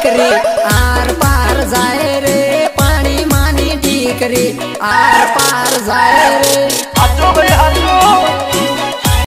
Tikri are पार जाए रे पानी मानी टीकरी आर पार जाए रे।